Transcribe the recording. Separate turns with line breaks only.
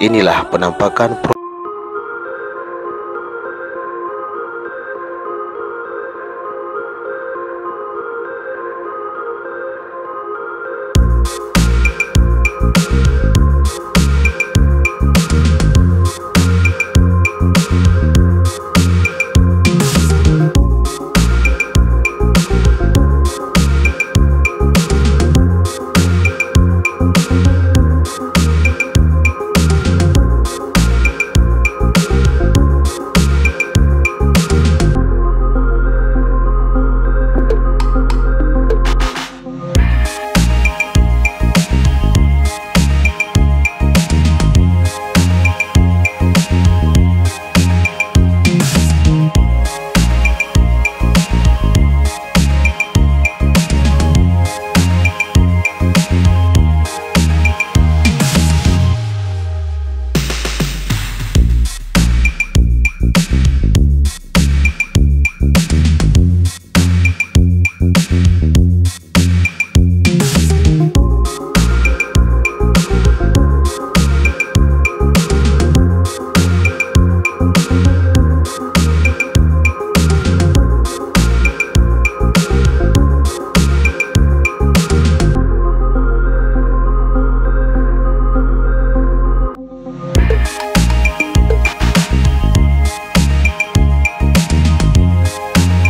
Inilah penampakan